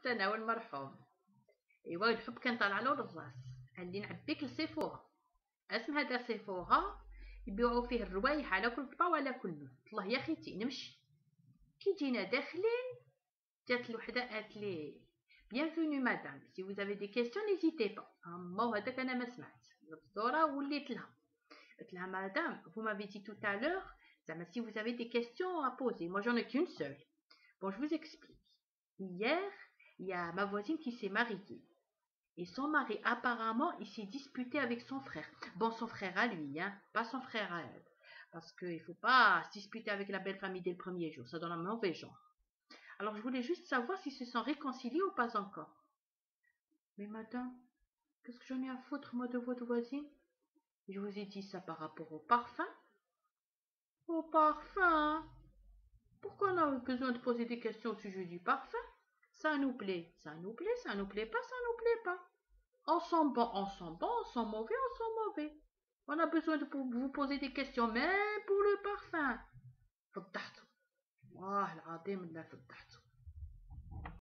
التناول مرحوم ايوا الحب كان طالع له للراس عندي نعبيك لسيفورا اسم هذا سيفورا يبيعوا فيه الروايح على كل طبا وعلى كل الله يا خيتي نمشي. كي جينا داخلين جات الوحدة قالت لي Bienvenue madame, si vous avez des questions n'hésitez pas. أما هذاك أنا ما سمعت. الدكتوره وليت لها. قلت لها madame, vous m'avez dit tout l'heure si vous avez des questions à poser, moi j'en ai qu'une seule. Bon, je vous explique. Il y a ma voisine qui s'est mariée. Et son mari, apparemment, il s'est disputé avec son frère. Bon, son frère à lui, hein, pas son frère à elle. Parce qu'il ne faut pas se disputer avec la belle famille dès le premier jour. Ça donne un mauvais genre. Alors, je voulais juste savoir s'ils se sont réconciliés ou pas encore. Mais madame, qu'est-ce que j'en ai à foutre, moi, de votre voisine? Je vous ai dit ça par rapport au parfum. Au parfum? Pourquoi on a besoin de poser des questions au sujet du parfum? ça nous plaît, ça nous plaît, ça nous plaît pas, ça nous plaît pas. On sent bon, on sent bon, on sent mauvais, on sent mauvais. On a besoin de vous poser des questions, même pour le parfum. Voilà,